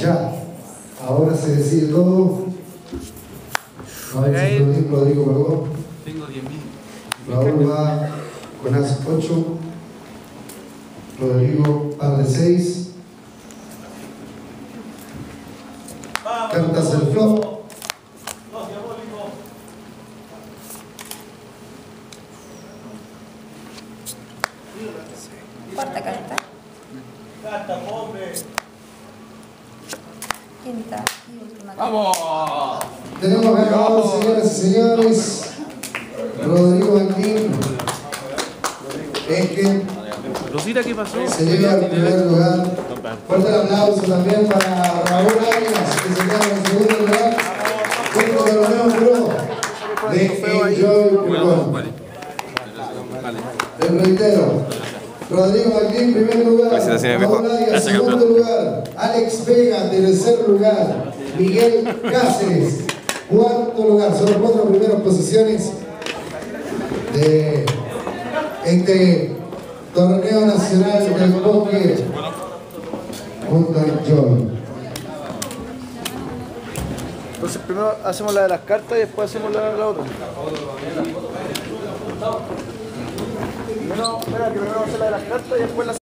Ya, ahora se decide todo. A ver si Rodrigo, Rodrigo perdón. Tengo 10.000. Raúl va con as 8. Rodrigo par de 6. Cartas el flop. Cuarta carta. Quinta y última. ¡Vamos! Tenemos ganador, señoras y señores. Rodrigo Antín. Es que Rosita, ¿qué pasó? se lleva al primer lugar. Fuerte el aplauso también para Raúl Arias, que se queda en el segundo lugar. Junto con Romeo Pro de Enjoy. Les reitero, Rodrigo Martín, primer lugar. Felicitaciones, viejo. Gracias, segundo campeón. lugar. Alex Vega, tercer lugar. Miguel Cáceres, cuarto lugar. Son las cuatro primeras posiciones de este torneo nacional del póker junto a Enjoy. Entonces primero hacemos la de las cartas y después hacemos la, la otra. Primero, espera, que primero vamos a hacer la de las cartas y después la